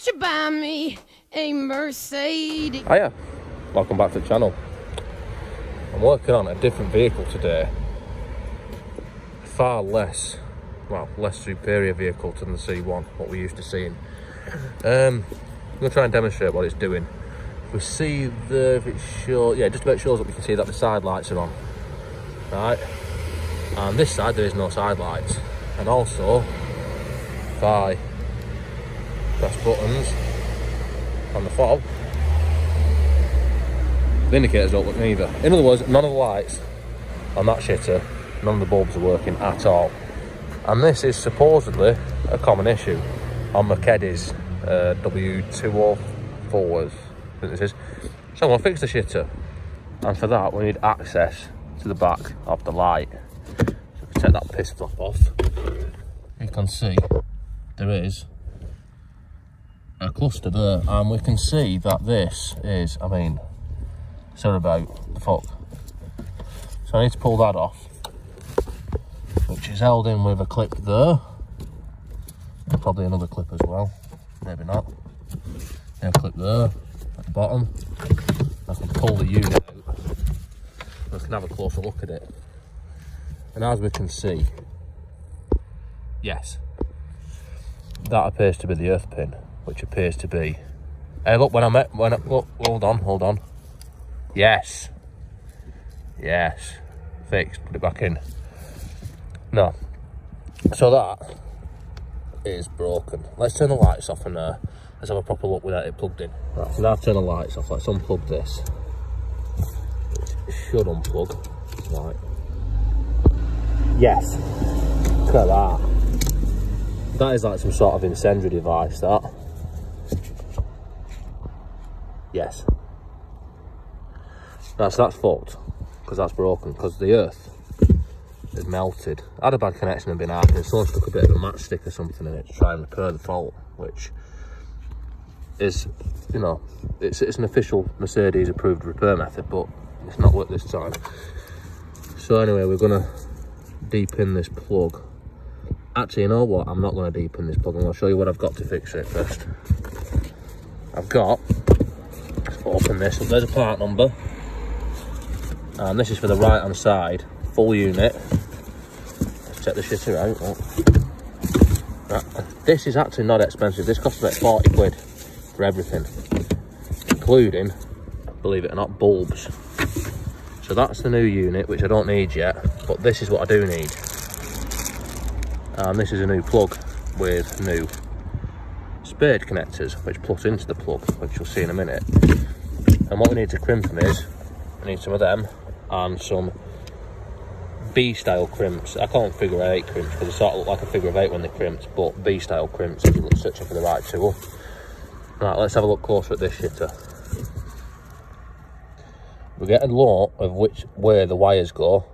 Won't you buy me a Mercedes? Hiya, welcome back to the channel. I'm working on a different vehicle today. Far less, well, less superior vehicle to the C1, what we're used to seeing. Um, I'm to try and demonstrate what it's doing. We see the, if it shows, yeah, just about shows up, you can see that the side lights are on. Right, and this side there is no side lights. And also, if I press buttons on the fob, the indicators don't look neither. In other words, none of the lights on that shitter, none of the bulbs are working at all. And this is supposedly a common issue on Mercedes uh, W204s, I think this is. So I'm gonna fix the shitter. And for that, we need access to the back of the light. So if we take that piss flap off, you can see there is a cluster there. And we can see that this is, I mean, sorry about the fuck. So I need to pull that off, which is held in with a clip there. Probably another clip as well, maybe not. A clip there at the bottom. I can pull the unit out. Can have a closer look at it. And as we can see, yes, that appears to be the earth pin, which appears to be. Hey, look, when I met, when I, look, hold on, hold on. Yes. Yes. Fixed. Put it back in. No. So that is broken. Let's turn the lights off and uh, let's have a proper look without it plugged in. Right, so now I've turned the lights off. Let's unplug this. It should unplug. Right. Yes. Look at that. That is like some sort of incendiary device, that. Yes. That's that's fucked because that's broken because the earth is melted. I had a bad connection and been out and someone stuck a bit of a matchstick or something in it to try and repair the fault, which is, you know, it's it's an official Mercedes approved repair method, but it's not worked this time. So anyway, we're gonna de-pin this plug. Actually, you know what? I'm not gonna de-pin this plug. I'm gonna show you what I've got to fix it first. I've got. Open this. So there's a part number. And this is for the right hand side. Full unit. Let's check the shitter out. Oh. right. this is actually not expensive. This costs about 40 quid for everything including believe it or not bulbs. So that's the new unit which i don't need yet but this is what i do need. And this is a new plug with new spade connectors which plug into the plug which you'll see in a minute and what we need to crimp them is we need some of them and some B-style crimps. I can't figure eight crimps because they sort of look like a figure of eight when they're crimped, but B-style crimps if you look searching for the right tool. Right, let's have a look closer at this shitter. We're getting low of which way the wires go.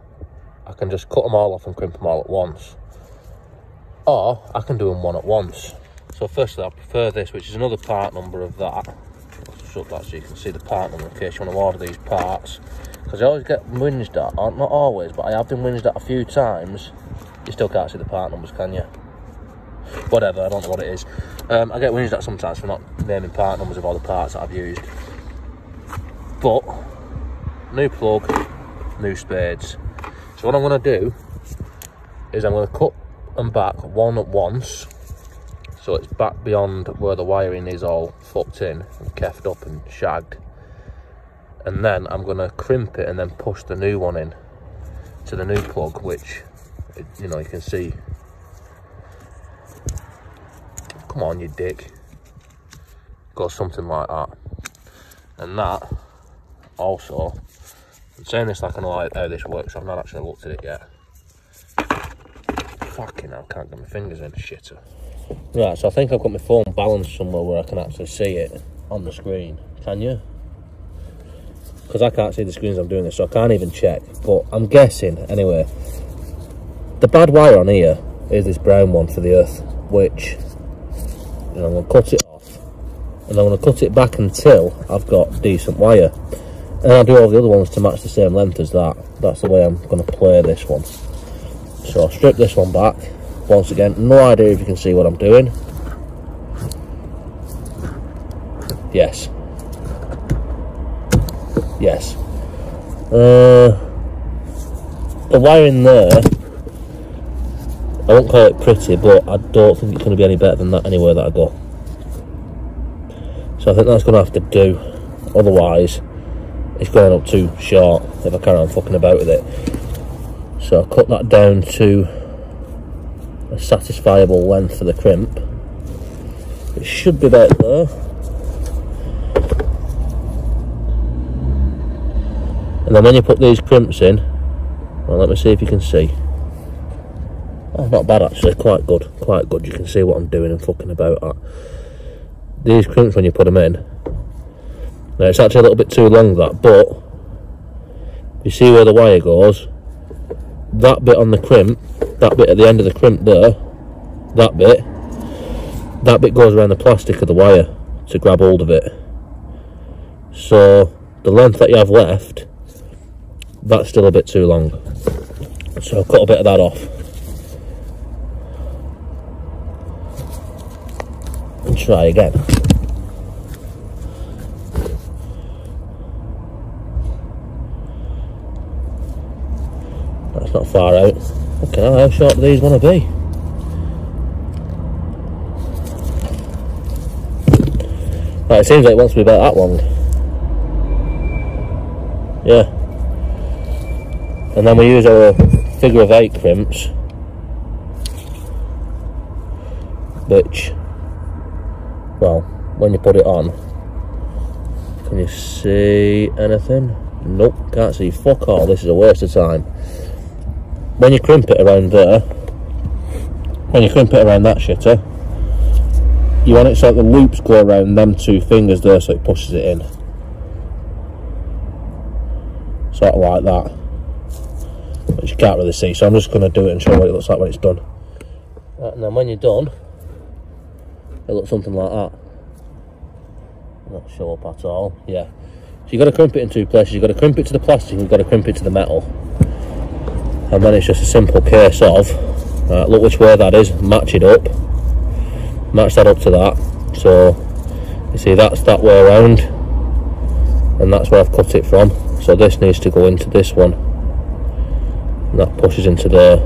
I can just cut them all off and crimp them all at once. Or I can do them one at once. So firstly, I prefer this, which is another part number of that. Let's shut that so you can see the part number in case you want to order these parts because I always get whinged at, not always, but I have been whinged at a few times. You still can't see the part numbers, can you? Whatever, I don't know what it is. Um, I get whinged at sometimes for not naming part numbers of all the parts that I've used. But, new plug, new spades. So what I'm going to do is I'm going to cut them back one at once. So it's back beyond where the wiring is all fucked in and keffed up and shagged. And then I'm going to crimp it and then push the new one in to the new plug which you know you can see. Come on you dick. Got something like that. And that also I'm saying this like I know how this works I've not actually looked at it yet. Fucking hell I can't get my fingers in shitter right so I think I've got my phone balanced somewhere where I can actually see it on the screen can you because I can't see the screens I'm doing this, so I can't even check. But I'm guessing, anyway, the bad wire on here is this brown one for the earth, which I'm going to cut it off. And I'm going to cut it back until I've got decent wire. And I'll do all the other ones to match the same length as that. That's the way I'm going to play this one. So I'll strip this one back. Once again, no idea if you can see what I'm doing. Yes. Yes. Uh, the wiring there, I won't call it pretty, but I don't think it's going to be any better than that anywhere that I go. So I think that's going to have to do. Otherwise, it's going up too short if I carry on fucking about with it. So I cut that down to a satisfiable length for the crimp. It should be about there. And then when you put these crimps in, well, let me see if you can see. Oh, not bad actually, quite good, quite good. You can see what I'm doing and fucking about at. These crimps when you put them in, now it's actually a little bit too long that, but you see where the wire goes, that bit on the crimp, that bit at the end of the crimp there, that bit, that bit goes around the plastic of the wire to grab hold of it. So the length that you have left, that's still a bit too long. So I'll cut a bit of that off. And try again. That's not far out. Okay, how short do these want to be? Right, it seems like it wants to be about that long. Yeah. And then we use our figure of eight crimps, which, well, when you put it on, can you see anything? Nope, can't see fuck all. This is a waste of time. When you crimp it around there, when you crimp it around that shitter, you want it so the loops go around them two fingers there so it pushes it in. Sort of like that. Which you can't really see, so I'm just going to do it and show what it looks like when it's done. Right, and then when you're done, it looks something like that. Not show up at all, yeah. So you've got to crimp it in two places. You've got to crimp it to the plastic, you've got to crimp it to the metal. And then it's just a simple case of, right, look which way that is, match it up. Match that up to that. So you see that's that way around. And that's where I've cut it from. So this needs to go into this one. And that pushes into there.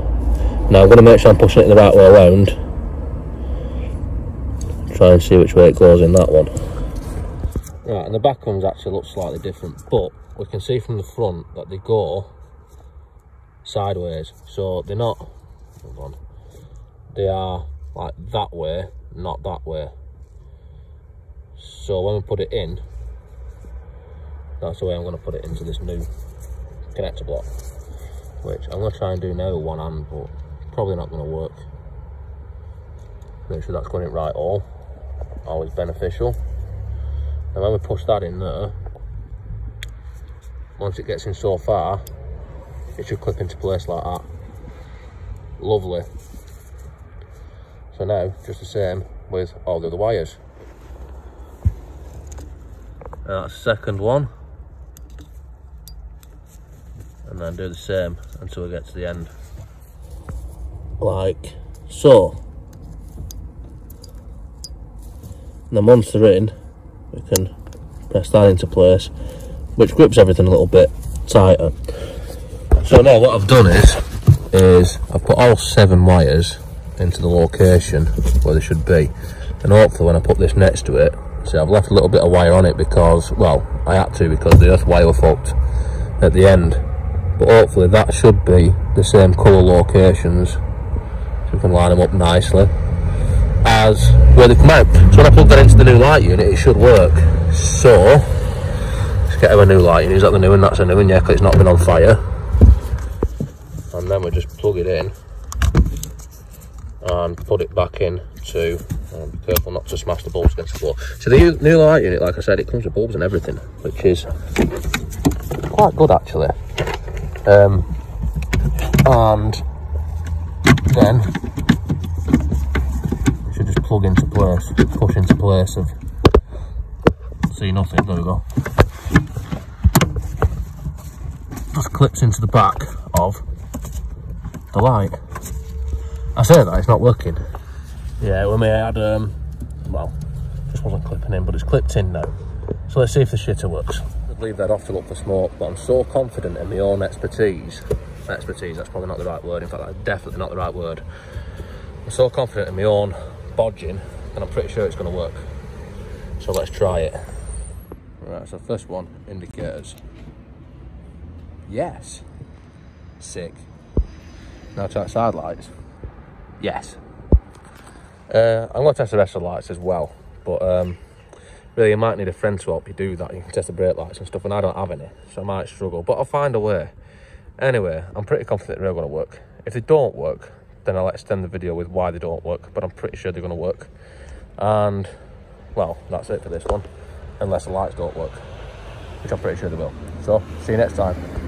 Now I'm going to make sure I'm pushing it the right way around. Try and see which way it goes in that one. Right and the back ones actually look slightly different but we can see from the front that they go sideways. So they're not hold on. They are like that way not that way. So when we put it in that's the way I'm going to put it into this new connector block which I'm going to try and do now with one hand but probably not going to work. Make sure that's going in right all. Always beneficial. And when we push that in there once it gets in so far it should clip into place like that lovely so now, just the same with all the other wires. And second one. And then do the same until we get to the end. Like so. And once they're in, we can press that into place, which grips everything a little bit tighter. So now what I've done is, is I've put all seven wires into the location where they should be. And hopefully when I put this next to it, see I've left a little bit of wire on it because, well, I had to because the earth wire fucked at the end. But hopefully that should be the same colour locations. So we can line them up nicely as where they come out. So when I plug that into the new light unit, it should work. So, let's get our new light unit. Is that the new one? That's a new one, yeah, because it's not been on fire. Then we just plug it in and put it back in to um, be careful not to smash the bulbs against the floor. So the new light unit, like I said, it comes with bulbs and everything, which is quite good actually. Um, and then it should just plug into place, push into place of see nothing, there we go. Just clips into the back of the light. I say that, it's not working. Yeah, when we had, um, well, just wasn't clipping in, but it's clipped in now. So let's see if the shitter works. I'd leave that off to look for smoke, but I'm so confident in my own expertise. Expertise, that's probably not the right word. In fact, that's definitely not the right word. I'm so confident in my own bodging, and I'm pretty sure it's going to work. So let's try it. Right, so first one, indicators. Yes. Sick. Now try side lights. Yes. Uh, I'm going to test the rest of the lights as well, but um, really you might need a friend to help you do that. You can test the brake lights and stuff, and I don't have any, so I might struggle, but I'll find a way. Anyway, I'm pretty confident they're going to work. If they don't work, then I'll extend the video with why they don't work, but I'm pretty sure they're going to work. And, well, that's it for this one, unless the lights don't work, which I'm pretty sure they will. So, see you next time.